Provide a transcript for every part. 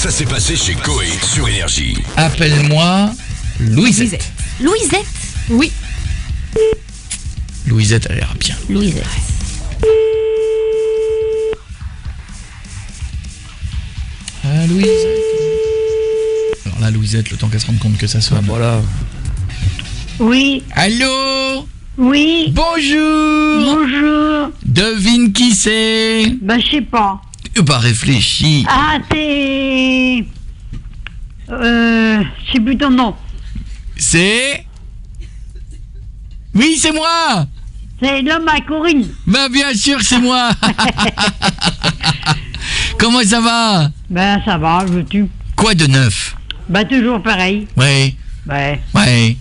Ça s'est passé chez Coé sur Énergie. Appelle-moi Louisette. Louisette Oui, Louisette a l'air bien. Louisette. Ah, Louisette. Alors là, Louisette, le temps qu'elle se rende compte que ça soit. Voilà. Oui, Allô oui, Bonjour bonjour. Devine qui c'est Bah, je sais pas. Tu pas réfléchi. Ah, c'est. Euh. Je sais plus ton nom. C'est? Oui, c'est moi C'est l'homme à Corinne. Bah, bien sûr, c'est moi Comment ça va? Ben, ça va, veux-tu Quoi de neuf? Bah, toujours pareil. Ouais, Ouais. ouais.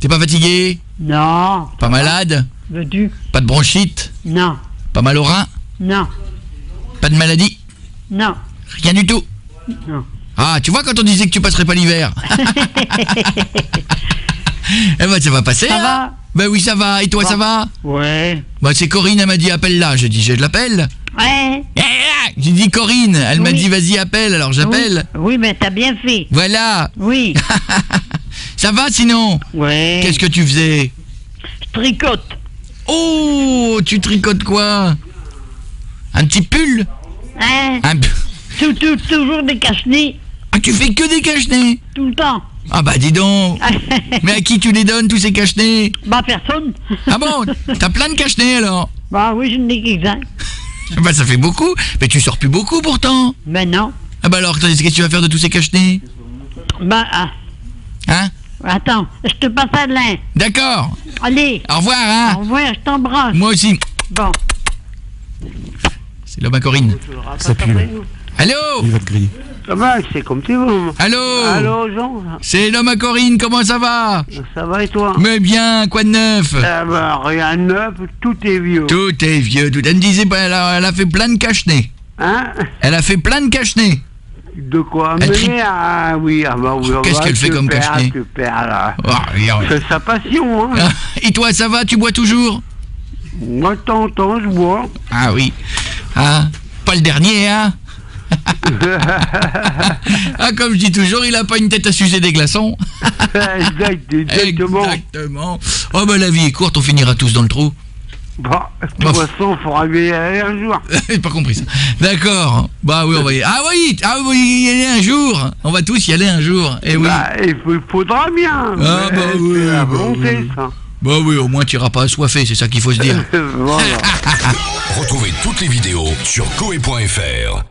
T'es pas fatigué? Non. Pas malade? Veux-tu Pas de bronchite? Non. Pas mal au rein? Non. Pas de maladie Non. Rien du tout Non. Ah, tu vois quand on disait que tu passerais pas l'hiver Eh ben ça va passer Ça hein va Ben oui ça va, et toi ça va Ouais. Bah c'est Corinne, elle m'a dit appelle là, j'ai dit je l'appelle Ouais. Eh, ah, J'ai dit Corinne, elle m'a dit vas-y appelle, alors j'appelle Oui, oui mais t'as bien fait. Voilà Oui. Ça va sinon Ouais. Qu'est-ce que tu faisais Je tricote. Oh, tu tricotes quoi Un petit pull Hein Un... tout, tout, Toujours des cache-nez. Ah tu fais que des cache-nez Tout le temps. Ah bah dis donc Mais à qui tu les donnes tous ces cache-nez bah, personne. Ah bon? T'as plein de cache-nez alors? Bah, oui, je n'ai qu'un. Bah ça fait beaucoup, mais tu sors plus beaucoup pourtant Ben, non. Ah bah alors, qu'est-ce que tu vas faire de tous ces cache-nez Bah, ah. Hein? Attends, je te passe à l'un. D'accord Allez, Au revoir, au hein revoir, je t'embrasse. Moi aussi Bon. C'est l'homme à Corinne. Ça pue, là. Allô Il va te griller. Ça va, c'est comme tu veux. Allô Allô, Jean C'est l'homme à Corinne, comment ça va Ça va et toi Mais bien, quoi de neuf Eh ben, rien de neuf, tout est vieux. Tout est vieux, tout. Elle me disait, bah, elle a, elle a fait plein de cache-nez. Hein Elle a fait plein de cache-nez. De quoi Elle tri- mener Ah oui, ah bah oui. Qu'est-ce bah, qu'elle fait tu comme perds, cache-nez Tu perds, là. Oh, regarde. C'est sa passion, hein. Et toi, ça va Tu bois toujours Moi, de temps en temps, je bois. Ah oui. Ah, pas le dernier, hein Ah, comme je dis toujours, il a pas une tête à sucer des glaçons. exact, exactement. Exactement. Oh, bah la vie est courte, on finira tous dans le trou. Bah, de toute façon, il faudra bien y aller un jour. J'ai pas compris ça. D'accord. Bah oui, on va y Ah oui, ah oui, y aller un jour. On va tous y aller un jour. Eh oui. Bah, il faudra bien. Ah, bah c'est oui, la bah volonté, ça. Bah oui, au moins tu iras pas assoiffé, c'est ça qu'il faut se dire. Retrouvez toutes les vidéos sur coé.fr.